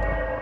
you